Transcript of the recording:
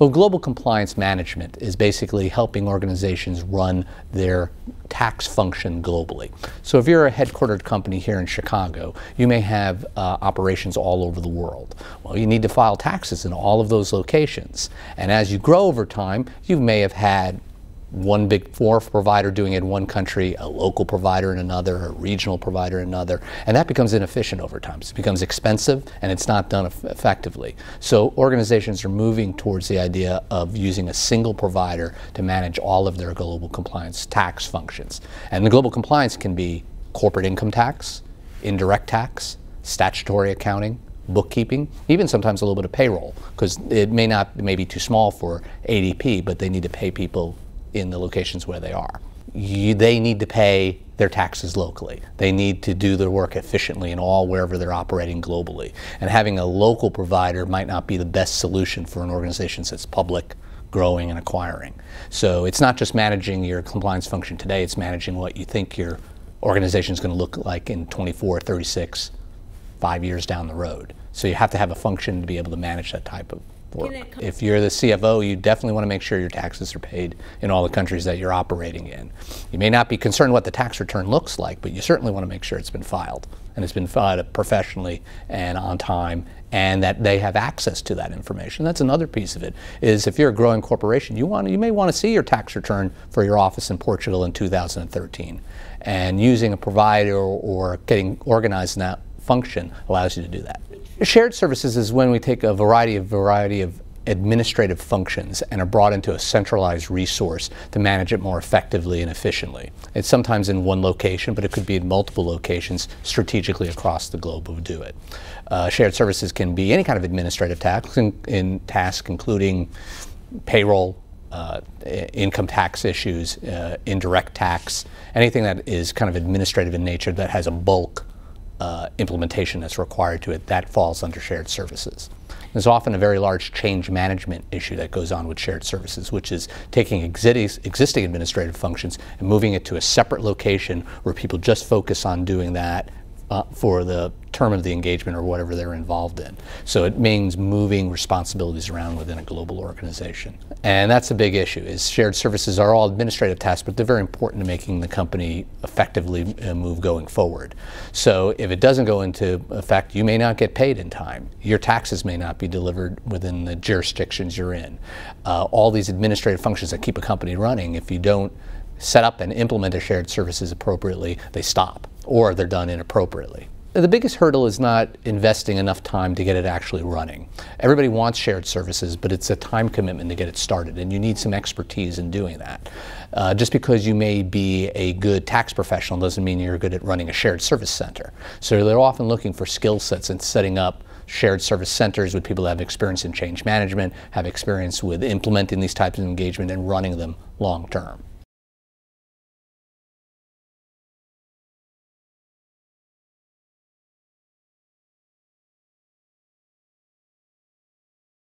Well, global compliance management is basically helping organizations run their tax function globally. So if you're a headquartered company here in Chicago, you may have uh, operations all over the world. Well, you need to file taxes in all of those locations. And as you grow over time, you may have had one big four provider doing it in one country, a local provider in another, a regional provider in another, and that becomes inefficient over time. It becomes expensive and it's not done effectively. So organizations are moving towards the idea of using a single provider to manage all of their global compliance tax functions. And the global compliance can be corporate income tax, indirect tax, statutory accounting, bookkeeping, even sometimes a little bit of payroll, because it may not may be too small for ADP, but they need to pay people in the locations where they are. You, they need to pay their taxes locally. They need to do their work efficiently in all wherever they're operating globally. And having a local provider might not be the best solution for an organization that's public, growing, and acquiring. So it's not just managing your compliance function today, it's managing what you think your organization is going to look like in 24, 36, five years down the road. So you have to have a function to be able to manage that type of work. If you're the CFO, you definitely want to make sure your taxes are paid in all the countries that you're operating in. You may not be concerned what the tax return looks like, but you certainly want to make sure it's been filed and it's been filed professionally and on time and that they have access to that information. That's another piece of it. Is if you're a growing corporation, you want you may want to see your tax return for your office in Portugal in 2013, and using a provider or getting organized in that function allows you to do that. Shared services is when we take a variety of variety of administrative functions and are brought into a centralized resource to manage it more effectively and efficiently. It's sometimes in one location, but it could be in multiple locations strategically across the globe to do it. Uh, shared services can be any kind of administrative task, in, in task including payroll, uh, income tax issues, uh, indirect tax, anything that is kind of administrative in nature that has a bulk uh, implementation that's required to it, that falls under shared services. There's often a very large change management issue that goes on with shared services, which is taking existing administrative functions and moving it to a separate location where people just focus on doing that uh, for the term of the engagement or whatever they're involved in. So it means moving responsibilities around within a global organization. And that's a big issue is shared services are all administrative tasks, but they're very important to making the company effectively uh, move going forward. So if it doesn't go into effect, you may not get paid in time. Your taxes may not be delivered within the jurisdictions you're in. Uh, all these administrative functions that keep a company running, if you don't set up and implement a shared services appropriately, they stop or they're done inappropriately. The biggest hurdle is not investing enough time to get it actually running. Everybody wants shared services, but it's a time commitment to get it started, and you need some expertise in doing that. Uh, just because you may be a good tax professional doesn't mean you're good at running a shared service center. So they're often looking for skill sets in setting up shared service centers with people that have experience in change management, have experience with implementing these types of engagement and running them long term.